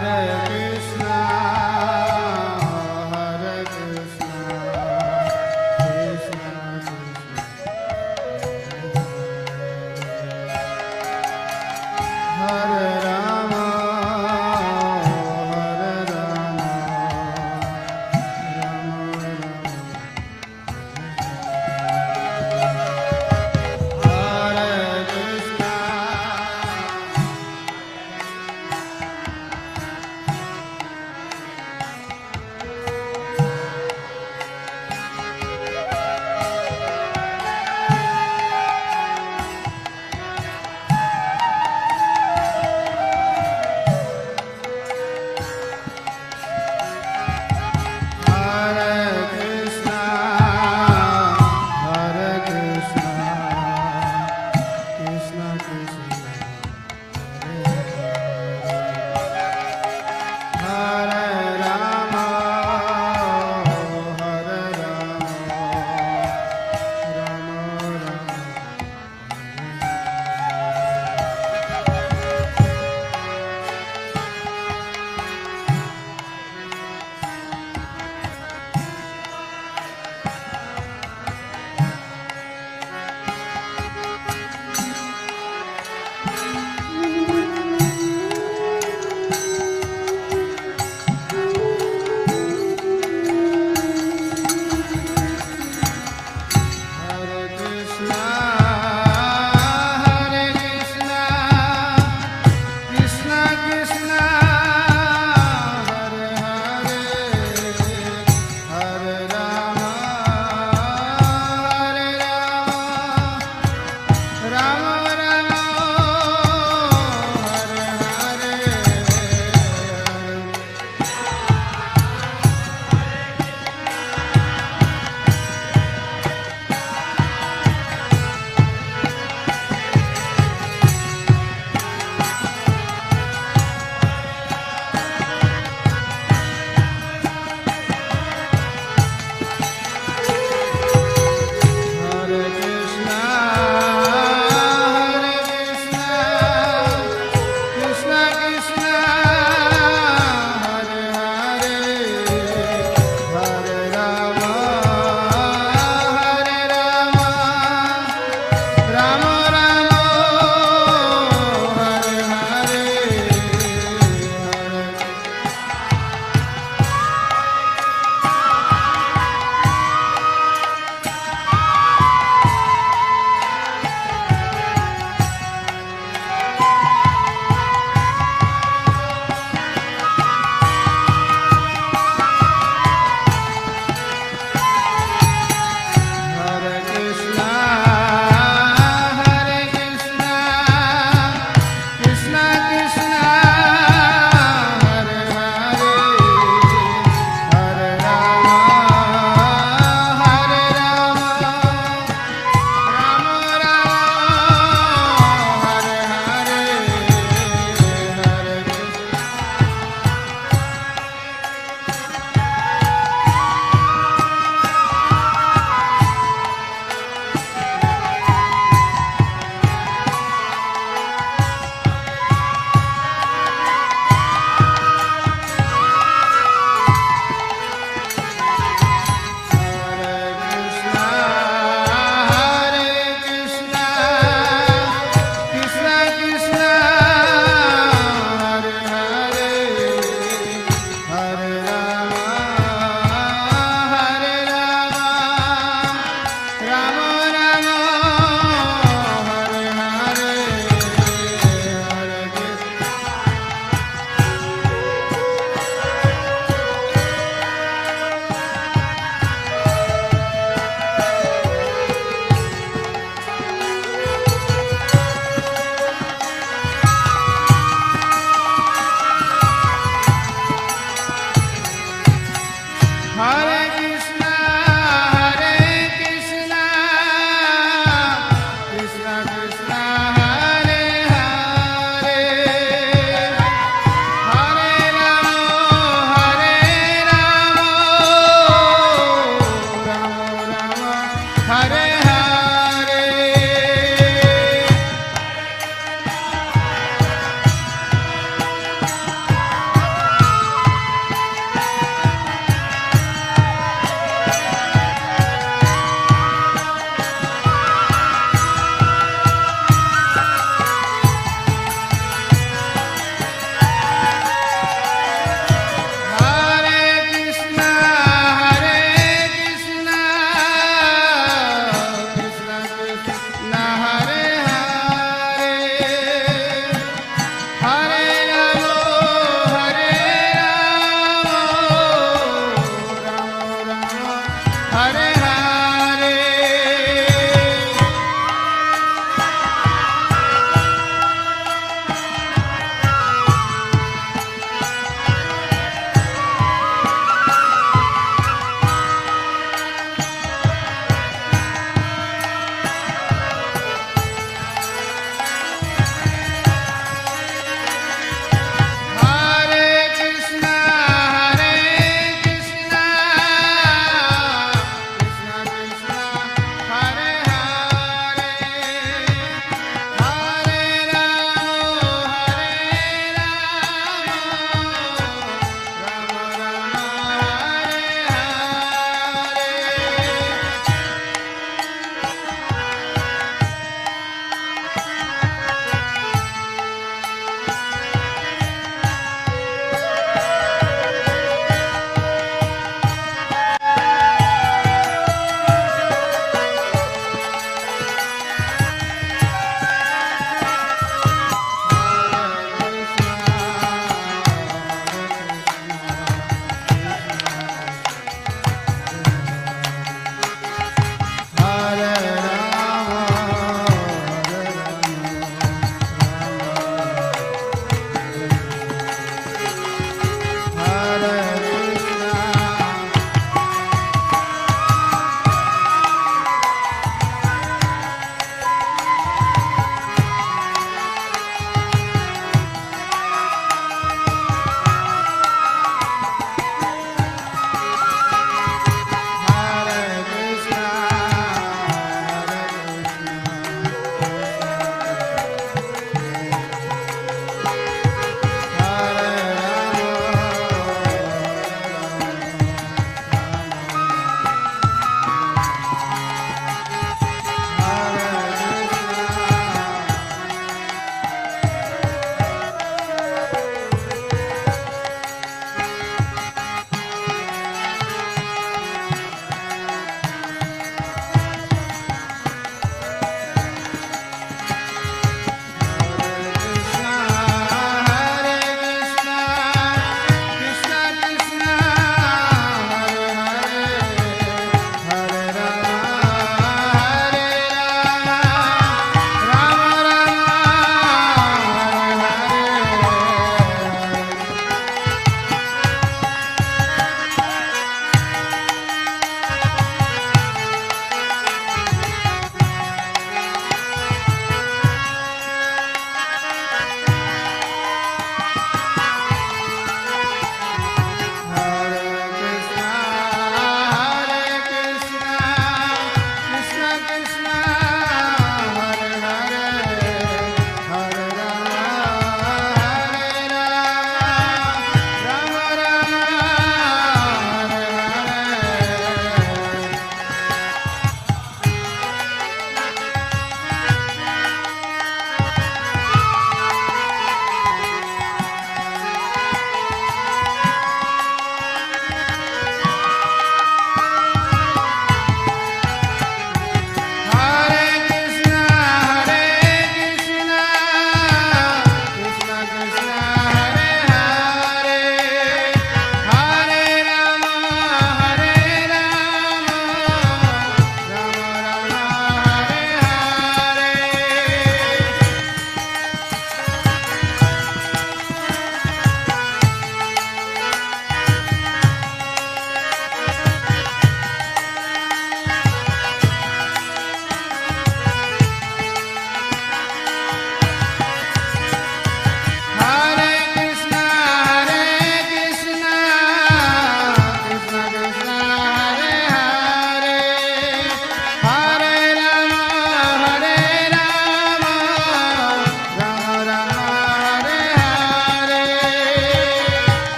Hare